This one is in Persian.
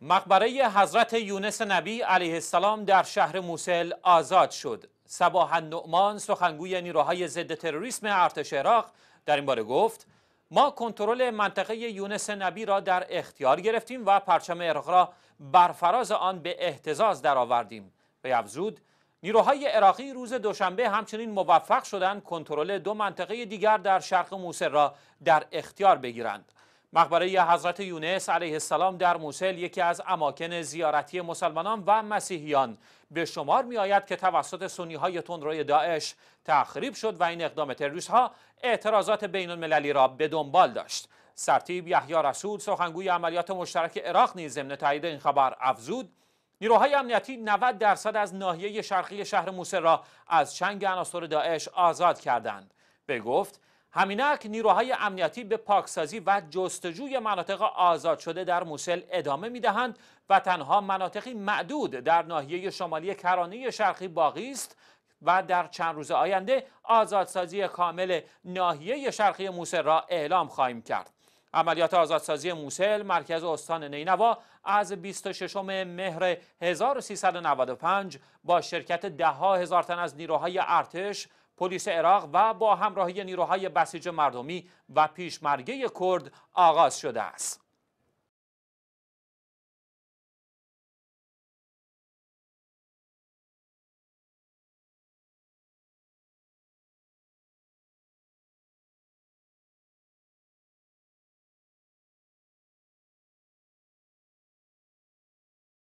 مقبره حضرت یونس نبی علیه السلام در شهر موسل آزاد شد. سباه النعمان سخنگوی نیروهای ضد تروریسم ارتش عراق در این باره گفت ما کنترل منطقه یونس نبی را در اختیار گرفتیم و پرچم عراق را بر فراز آن به اهتزاز درآوردیم. به افزود نیروهای عراقی روز دوشنبه همچنین موفق شدند کنترل دو منطقه دیگر در شرق موسل را در اختیار بگیرند. مقبره حضرت یونس علیه السلام در موسل یکی از اماکن زیارتی مسلمانان و مسیحیان به شمار می آید که توسط سنی های تندروی داعش تخریب شد و این اقدام تروریست ها اعتراضات بین المللی را به دنبال داشت. سرتیب یحیی رسول سخنگوی عملیات مشترک عراق نیز ضمن تایید این خبر افزود نیروهای امنیتی 90 درصد از ناحیه شرقی شهر موسل را از چنگ عناصر داعش آزاد کردند. به گفت همینک نیروهای امنیتی به پاکسازی و جستجوی مناطق آزاد شده در موسل ادامه می دهند و تنها مناطقی معدود در ناحیه شمالی کرانه شرقی باقی است و در چند روز آینده آزادسازی کامل ناحیه شرقی موسل را اعلام خواهیم کرد. عملیات آزادسازی موسل مرکز استان نینوا از 26 مهر 1395 با شرکت ده ها هزار تن از نیروهای ارتش پلیس عراق و با همراهی نیروهای بسیج مردمی و پیشمرگه کرد آغاز شده است.